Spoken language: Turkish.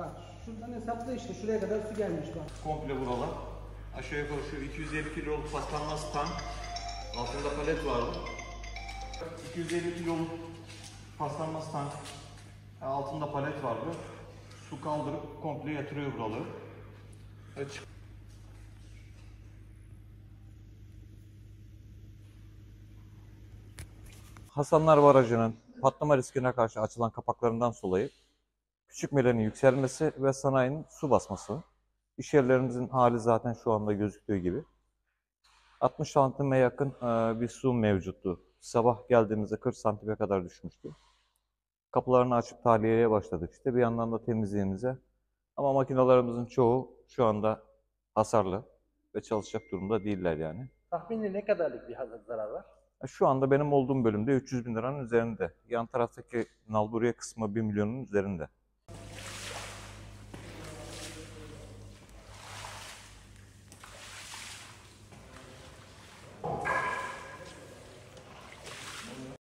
Bak şuradan hesapla işte şuraya kadar su gelmiş bak. Komple buralar. Aşağı yukarı şu 250 kiloluk paslanmaz tank. Altında palet vardı. 250 kiloluk paslanmaz tank. Altında palet vardı. Su kaldırıp komple yatırıyor buraları. Evet, çık- Hasanlar Barajı'nın patlama riskine karşı açılan kapaklarından dolayı küçük melenin yükselmesi ve sanayinin su basması. İş yerlerimizin hali zaten şu anda gözüktüğü gibi. 60 santime yakın e, bir su mevcuttu. Sabah geldiğimizde 40 santime kadar düşmüştü. Kapılarını açıp tahliyeye başladık işte. Bir yandan da temizliğimize. Ama makinalarımızın çoğu şu anda hasarlı ve çalışacak durumda değiller yani. Tahmini ne kadarlık bir zarar var? Şu anda benim olduğum bölümde 300 bin liranın üzerinde. Yan taraftaki nalburiye kısmı 1 milyonun üzerinde.